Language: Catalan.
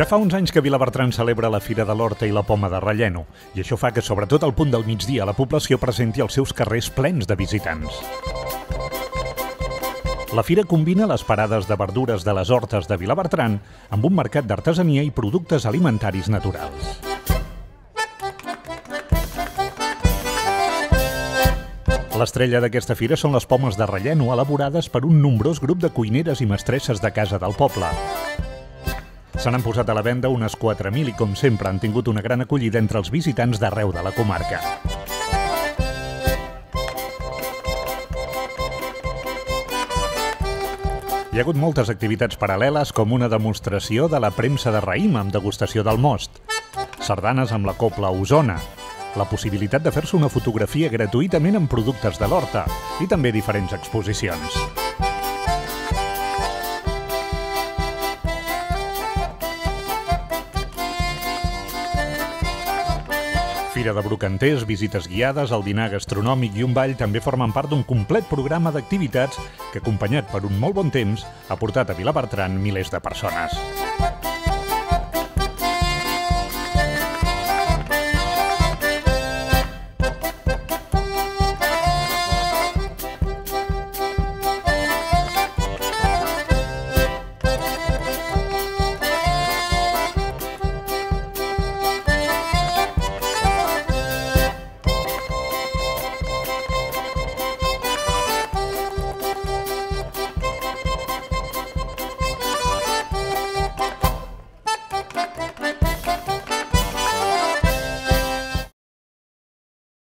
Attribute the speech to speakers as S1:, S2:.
S1: Ja fa uns anys que Vilabertran celebra la Fira de l'Horta i la Poma de Relleno, i això fa que, sobretot al punt del migdia, la població presenti els seus carrers plens de visitants. La fira combina les parades de verdures de les hortes de Vilabertran amb un mercat d'artesania i productes alimentaris naturals. L'estrella d'aquesta fira són les pomes de relleno elaborades per un nombrós grup de cuineres i mestresses de casa del poble. Se n'han posat a la venda unes 4.000 i, com sempre, han tingut una gran acollida entre els visitants d'arreu de la comarca. Hi ha hagut moltes activitats paral·leles, com una demostració de la premsa de raïm amb degustació del most, sardanes amb la copla Osona, la possibilitat de fer-se una fotografia gratuïtament amb productes de l'horta i també diferents exposicions. Fira de brocanters, visites guiades, el dinar gastronòmic i un ball també formen part d'un complet programa d'activitats que, acompanyat per un molt bon temps, ha portat a Vilabertran milers de persones.